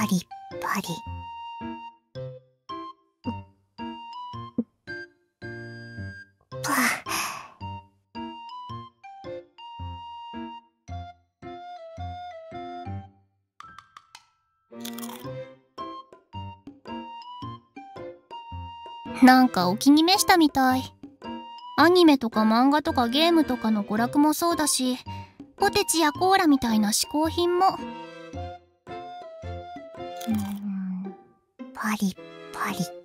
パリパリ。パなんかお気に召したみたいアニメとか漫画とかゲームとかの娯楽もそうだしポテチやコーラみたいな嗜好品もパリパリ。